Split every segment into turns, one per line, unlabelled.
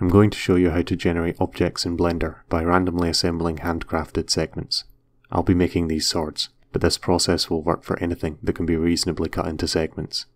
I'm going to show you how to generate objects in Blender by randomly assembling handcrafted segments. I'll be making these swords, but this process will work for anything that can be reasonably cut into segments.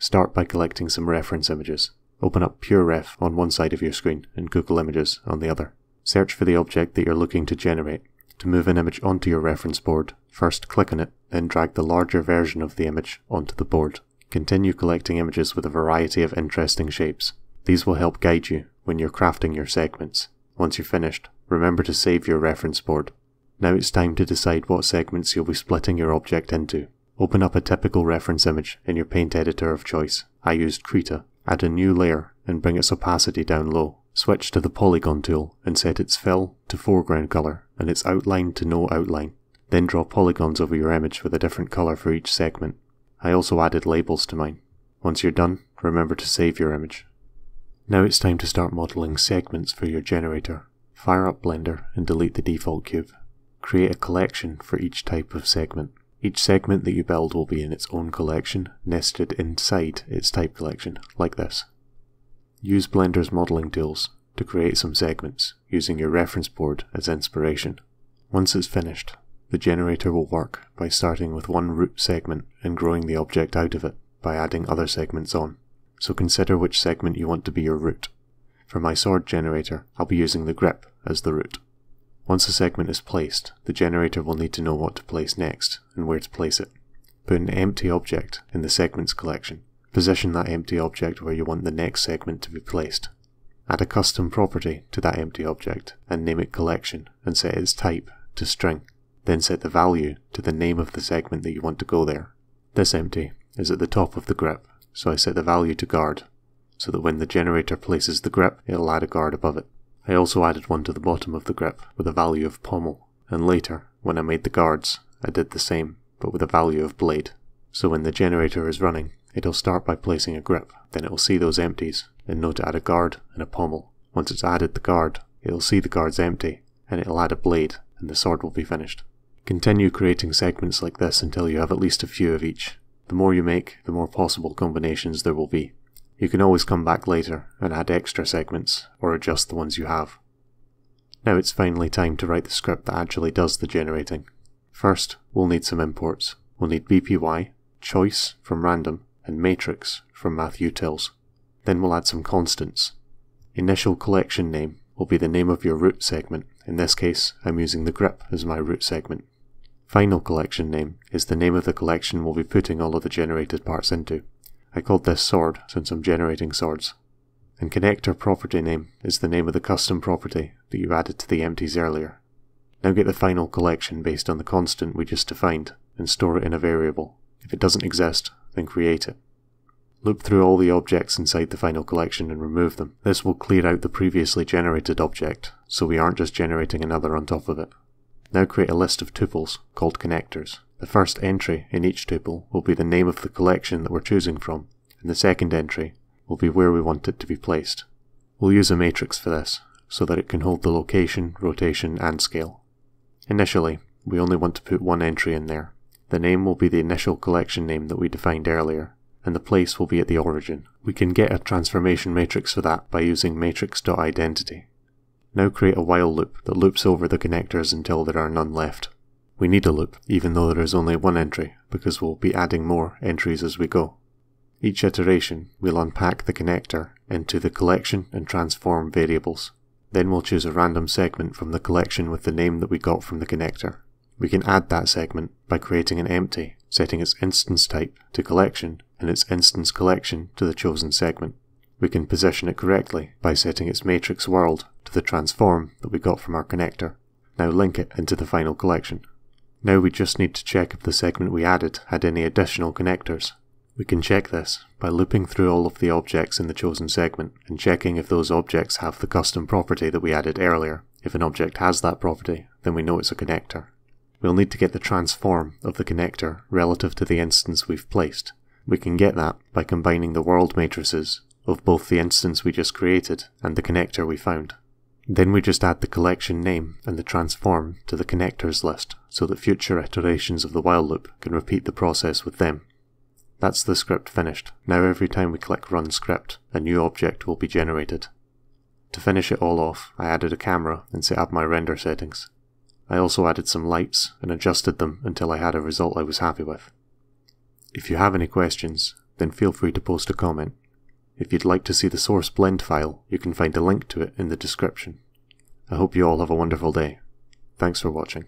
Start by collecting some reference images. Open up PureRef on one side of your screen and Google Images on the other. Search for the object that you're looking to generate. To move an image onto your reference board, first click on it, then drag the larger version of the image onto the board. Continue collecting images with a variety of interesting shapes. These will help guide you when you're crafting your segments. Once you're finished, remember to save your reference board. Now it's time to decide what segments you'll be splitting your object into. Open up a typical reference image in your paint editor of choice. I used Krita. Add a new layer and bring its opacity down low. Switch to the polygon tool and set its fill to foreground color and its outline to no outline. Then draw polygons over your image with a different color for each segment. I also added labels to mine. Once you're done, remember to save your image. Now it's time to start modeling segments for your generator. Fire up Blender and delete the default cube. Create a collection for each type of segment. Each segment that you build will be in its own collection, nested inside its type collection, like this. Use Blender's modeling tools to create some segments, using your reference board as inspiration. Once it's finished, the generator will work by starting with one root segment and growing the object out of it by adding other segments on so consider which segment you want to be your root. For my sword generator, I'll be using the grip as the root. Once a segment is placed, the generator will need to know what to place next and where to place it. Put an empty object in the segments collection. Position that empty object where you want the next segment to be placed. Add a custom property to that empty object and name it collection and set its type to string. Then set the value to the name of the segment that you want to go there. This empty is at the top of the grip so I set the value to guard, so that when the generator places the grip, it'll add a guard above it. I also added one to the bottom of the grip with a value of pommel, and later, when I made the guards, I did the same, but with a value of blade. So when the generator is running, it'll start by placing a grip, then it'll see those empties, and know to add a guard and a pommel. Once it's added the guard, it'll see the guards empty, and it'll add a blade, and the sword will be finished. Continue creating segments like this until you have at least a few of each, the more you make, the more possible combinations there will be. You can always come back later and add extra segments, or adjust the ones you have. Now it's finally time to write the script that actually does the generating. First, we'll need some imports. We'll need BPY, choice from random, and matrix from mathutils. Then we'll add some constants. Initial collection name will be the name of your root segment. In this case, I'm using the grip as my root segment. Final collection name is the name of the collection we'll be putting all of the generated parts into. I called this sword since I'm generating swords. And connector property name is the name of the custom property that you added to the empties earlier. Now get the final collection based on the constant we just defined and store it in a variable. If it doesn't exist, then create it. Loop through all the objects inside the final collection and remove them. This will clear out the previously generated object, so we aren't just generating another on top of it. Now create a list of tuples called connectors. The first entry in each tuple will be the name of the collection that we're choosing from, and the second entry will be where we want it to be placed. We'll use a matrix for this, so that it can hold the location, rotation, and scale. Initially, we only want to put one entry in there. The name will be the initial collection name that we defined earlier, and the place will be at the origin. We can get a transformation matrix for that by using matrix.identity. Now create a while loop that loops over the connectors until there are none left. We need a loop, even though there is only one entry, because we'll be adding more entries as we go. Each iteration, we'll unpack the connector into the collection and transform variables. Then we'll choose a random segment from the collection with the name that we got from the connector. We can add that segment by creating an empty, setting its instance type to collection and its instance collection to the chosen segment. We can position it correctly by setting its matrix world to the transform that we got from our connector. Now link it into the final collection. Now we just need to check if the segment we added had any additional connectors. We can check this by looping through all of the objects in the chosen segment and checking if those objects have the custom property that we added earlier. If an object has that property, then we know it's a connector. We'll need to get the transform of the connector relative to the instance we've placed. We can get that by combining the world matrices of both the instance we just created and the connector we found. Then we just add the collection name and the transform to the connectors list so that future iterations of the while loop can repeat the process with them. That's the script finished. Now every time we click run script, a new object will be generated. To finish it all off, I added a camera and set up my render settings. I also added some lights and adjusted them until I had a result I was happy with. If you have any questions, then feel free to post a comment. If you'd like to see the source blend file, you can find a link to it in the description. I hope you all have a wonderful day. Thanks for watching.